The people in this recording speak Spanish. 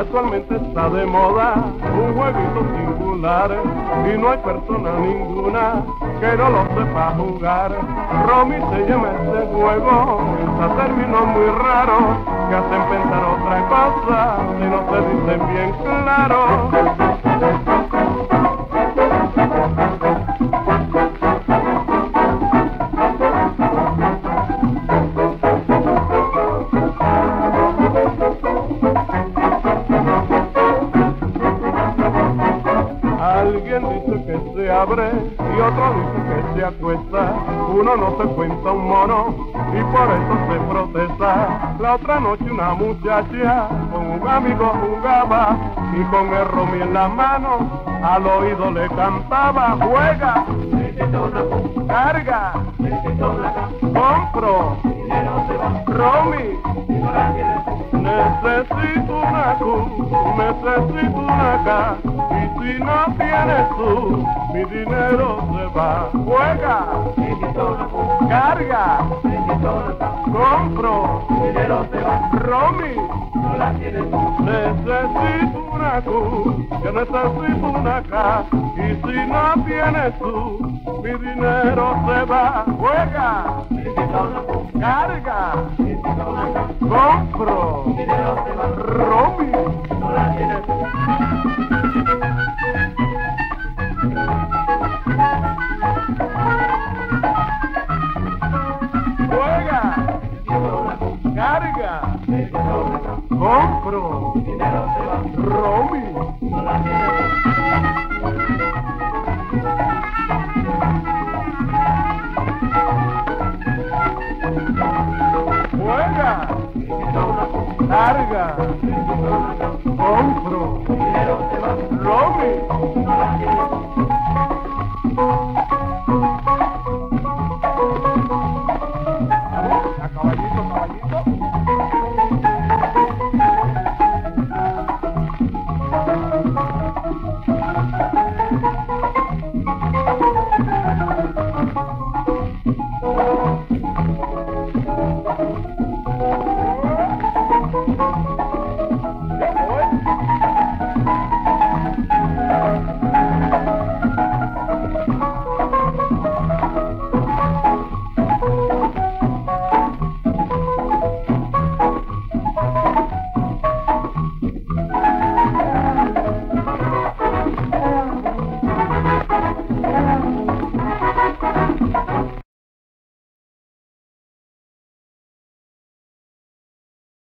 está de moda un jueguito singular y no hay persona ninguna que no lo sepa jugar. Romy se llama este juego, está términos muy raros que hacen pensar otra cosa si no se dicen bien claro. Y otro dice que se acuesta. Uno no se cuenta un mono y por eso se protesta. La otra noche una muchacha con un amigo jugaba y con el romi en la mano al oído le cantaba. Juega, carga, compro, romi. Necesito una Q, necesito una K, y si no tienes tú, dinero se va. Juega, carga, compro, dinero se va, Romy, no la tienes necesito una Q, yo necesito una K, y si no tienes tú, mi dinero se va. Juega, carga, compro, Romy. Compro. Dinero. Romy. Juega. Larga. Compro.